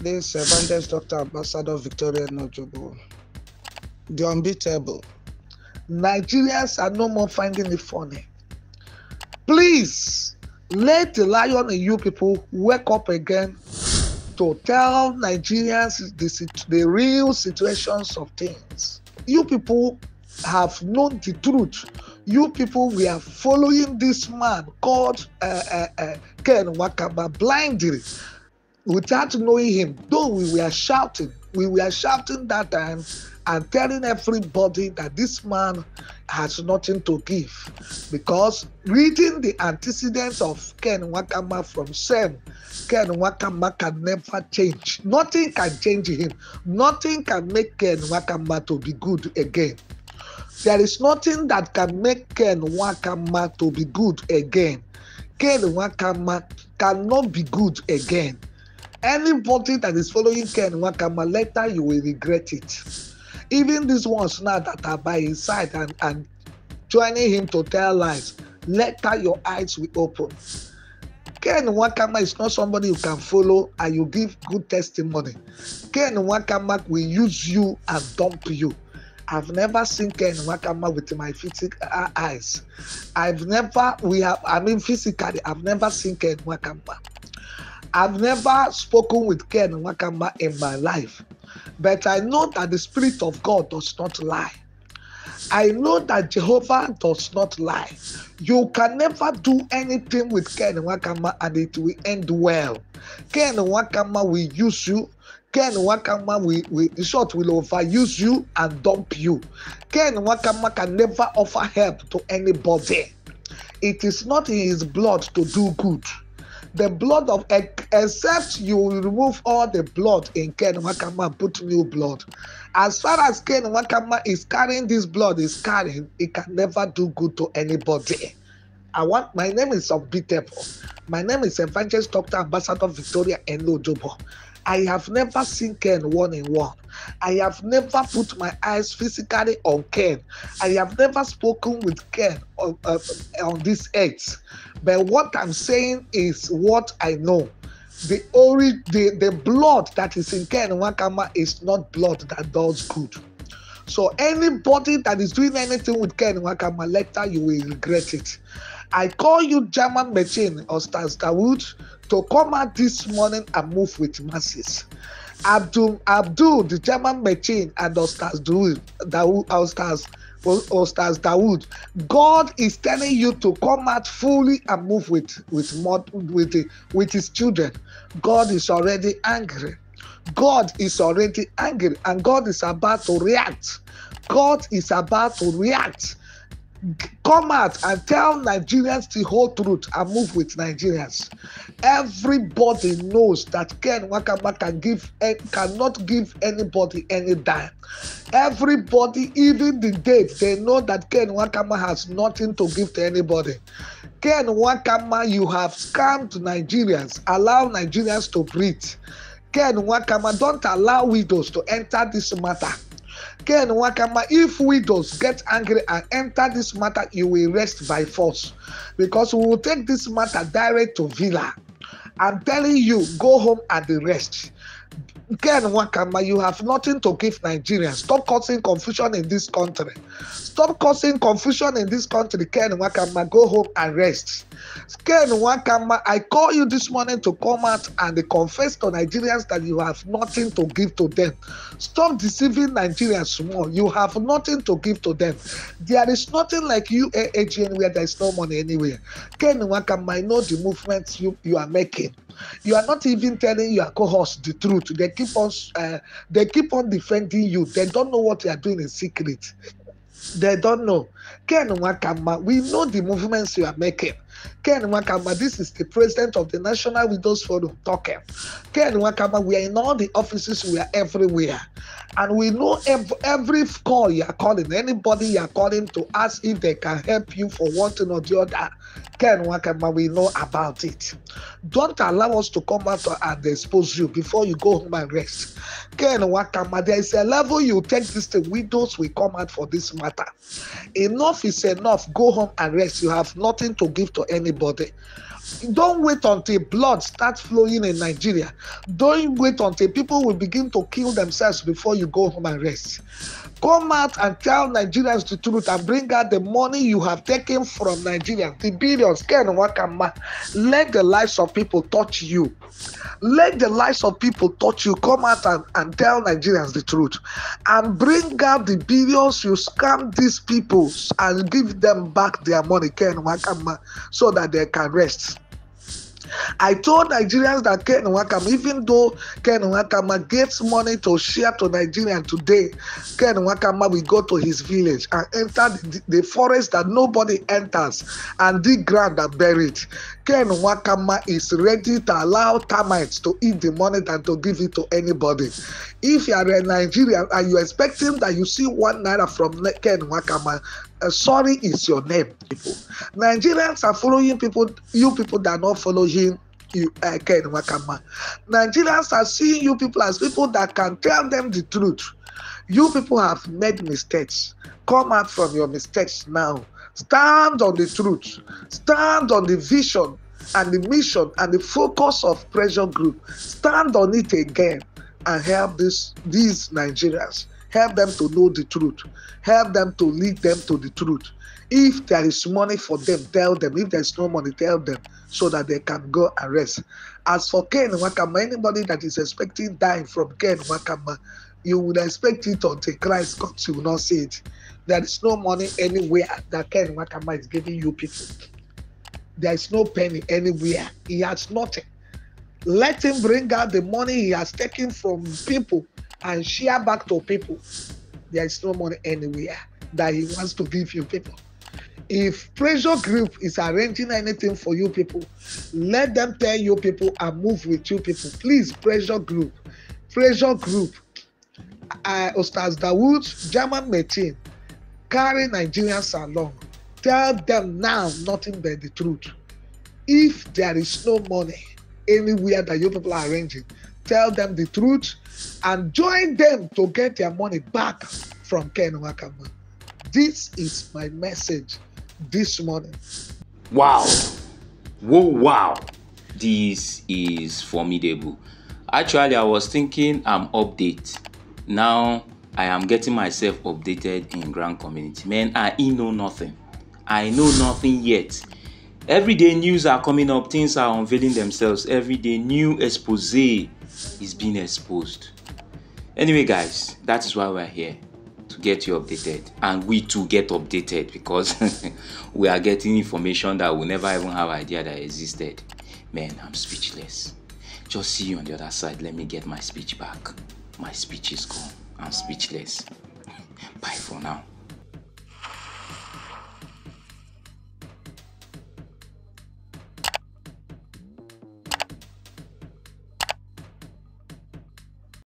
This evangelist Dr. Ambassador Victoria Nojobo, the unbeatable. Nigerians are no more finding it funny. Please let the lion in you people wake up again to tell Nigerians the, the real situations of things. You people have known the truth. You people, we are following this man called uh, uh, uh, Ken Nwakama blindly without knowing him. Though we were shouting, we were shouting that time and telling everybody that this man has nothing to give. Because reading the antecedents of Ken Nwakama from Sem, Ken Nwakama can never change. Nothing can change him. Nothing can make Ken Nwakama to be good again. There is nothing that can make Ken Nwakama to be good again. Ken Nwakama cannot be good again. Anybody that is following Ken Nwakama later, you will regret it. Even these ones now that are by his side and, and joining him to tell lies, later your eyes will open. Ken Nwakama is not somebody you can follow and you give good testimony. Ken Nwakama will use you and dump you. I've never seen Ken Nwakama with my physical eyes. I've never, we have, I mean, physically, I've never seen Ken Nwakama. I've never spoken with Ken Nwakama in my life, but I know that the Spirit of God does not lie. I know that Jehovah does not lie. You can never do anything with Ken Nwakama and it will end well. Ken Nwakama will use you. Ken Nwakama will, will in short will overuse you and dump you. Ken Nwakama can never offer help to anybody. It is not in his blood to do good the blood of except you remove all the blood in Ken Nwakama and put new blood. As far as Ken Nwakama is carrying this blood, is carrying, it can never do good to anybody. I want my name is unbeatable. My name is Evangelist Dr. Ambassador Victoria Enojobo. I have never seen Ken one in one. I have never put my eyes physically on Ken. I have never spoken with Ken on, uh, on this earth. But what I'm saying is what I know. The, ori- the, the blood that is in Ken Nwakama is not blood that does good. So anybody that is doing anything with Ken Nwakama, later you will regret it. I call you German machine or Stars Dawood to come out this morning and move with masses. Abdul Abdul, the German machine, and Ostaz, Ostaz Dawood. God is telling you to come out fully and move with with with with His children. God is already angry. God is already angry, and God is about to react. God is about to react come out and tell Nigerians the whole truth and move with Nigerians. Everybody knows that Ken Nwakama can give cannot give anybody any dime. Everybody, even the dead, they know that Ken Nwakama has nothing to give to anybody. Ken Nwakama, you have scammed Nigerians. Allow Nigerians to breathe. Ken Wakama, don't allow widows to enter this matter. Ken Wakama, if widows get angry and enter this matter, you will rest by force. Because we will take this matter direct to Villa. I'm telling you, go home and rest. Ken Wakama, you have nothing to give Nigerians. Stop causing confusion in this country. Stop causing confusion in this country. Ken Wakama, go home and rest. Ken Wakama, I call you this morning to come out and confess to Nigerians that you have nothing to give to them. Stop deceiving Nigerians more. You have nothing to give to them. There is nothing like you, AGN, where there is no money anywhere. Ken Wakama, I know the movements you, you are making. You are not even telling your cohorts the truth. They keep on, uh, they keep on defending you. They don't know what you are doing in secret. They don't know. Ken Nwakama, we know the movements you are making. Ken Nwakama, this is the president of the National Widows Forum talking. Ken Nwakama, we are in all the offices, we are everywhere. And we know every, every call you are calling, anybody you are calling to ask if they can help you for one thing or the other. Ken Nwakama, we know about it. Don't allow us to come out and expose you before you go home and rest. Ken Nwakama, there is a level you take this to widows will come out for this matter. Enough is enough. Go home and rest. You have nothing to give to anybody. Don't wait until blood starts flowing in Nigeria. Don't wait until people will begin to kill themselves before you go home and rest. Come out and tell Nigerians the truth and bring out the money you have taken from Nigeria, the billions. Let the lives of people touch you. Let the lives of people touch you. Come out and, and tell Nigerians the truth and bring out the billions you scam these people and give them back their money, so that they can rest. I told Nigerians that Ken Wakama, even though Ken Wakama gets money to share to Nigerians today, Ken Wakama will go to his village and enter the, the forest that nobody enters and dig ground and bury it. Ken Wakama is ready to allow termites to eat the money than to give it to anybody. If you are a Nigerian and you're expecting that you see one naira from Ken Wakama, uh, sorry is your name, people. Nigerians are following people, you people that are not following you, uh, Ken Nwakama. Nigerians are seeing you people as people that can tell them the truth. You people have made mistakes. Come out from your mistakes now. Stand on the truth. Stand on the vision and the mission and the focus of pressure group. Stand on it again and help this, these Nigerians. Help them to know the truth. Help them to lead them to the truth. If there is money for them, tell them. If there's no money, tell them so that they can go and rest. As for Ken Nwakama, anybody that is expecting dying from Ken Nwakama, you would expect it until Christ comes, you will not see it. There is no money anywhere that Ken Nwakama is giving you people. There is no penny anywhere. He has nothing. Let him bring out the money he has taken from people and share back to people. There is no money anywhere that he wants to give you people. If pressure group is arranging anything for you people, let them tell you people and move with you people. Please, pressure group, pressure group. Uh, Ostaz Dawood, German Metin, carry Nigerians along. Tell them now nothing but the truth. If there is no money anywhere that you people are arranging, tell them the truth and join them to get their money back from Ken Nwakama. This is my message this morning. Wow. Whoa, wow. This is formidable. Actually, I was thinking I'm update. Now I am getting myself updated in grand community. Man, I know nothing. I know nothing yet. Every day news are coming up, things are unveiling themselves. Every day new expose is being exposed. Anyway, guys, that is why we're here to get you updated and we too get updated because we are getting information that we never even have idea that existed. Man, I'm speechless. Just see you on the other side. Let me get my speech back. My speech is gone. I'm speechless. Bye for now.